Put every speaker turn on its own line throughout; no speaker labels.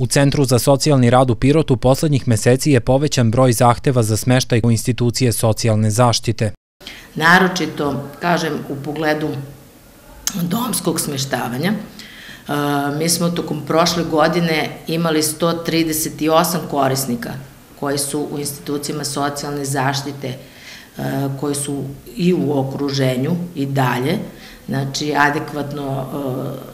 U Centru za socijalni rad u Pirotu poslednjih meseci je povećan broj zahteva za smeštaj u institucije socijalne zaštite.
Naročito, kažem, u pogledu domskog smeštavanja, mi smo tokom prošle godine imali 138 korisnika koji su u institucijama socijalne zaštite, koji su i u okruženju i dalje, znači adekvatno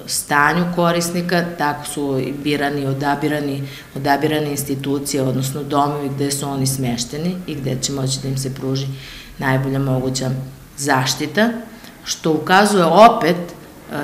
stanju korisnika, tako su birani, odabirani, odabirane institucije, odnosno domovi gde su oni smešteni i gde će moći da im se pruži najbolja moguća zaštita, što ukazuje opet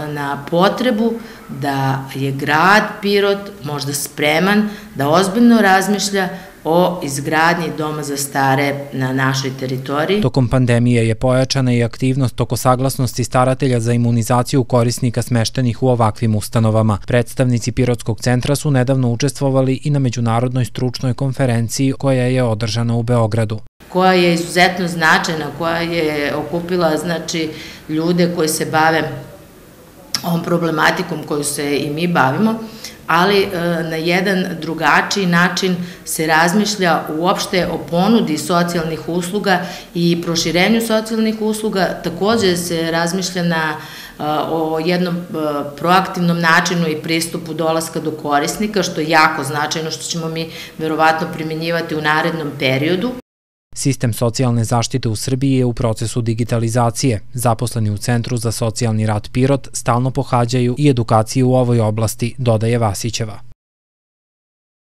na potrebu da je grad Pirot možda spreman da ozbiljno razmišlja o izgradnji doma za stare na našoj teritoriji.
Tokom pandemije je pojačana i aktivnost oko saglasnosti staratelja za imunizaciju korisnika smeštenih u ovakvim ustanovama. Predstavnici Pirotskog centra su nedavno učestvovali i na međunarodnoj stručnoj konferenciji koja je održana u Beogradu
koja je izuzetno značajna, koja je okupila znači, ljude koji se bave ovom problematikom koju se i mi bavimo, ali e, na jedan drugačiji način se razmišlja uopšte o ponudi socijalnih usluga i proširenju socijalnih usluga, takođe se razmišlja na e, o jednom e, proaktivnom načinu i pristupu dolaska do korisnika, što je jako značajno, što ćemo mi verovatno primjenjivati u narednom periodu.
Sistem socijalne zaštite u Srbiji je u procesu digitalizacije. Zaposleni u Centru za socijalni rad Pirot stalno pohađaju i edukaciju u ovoj oblasti, dodaje Vasićeva.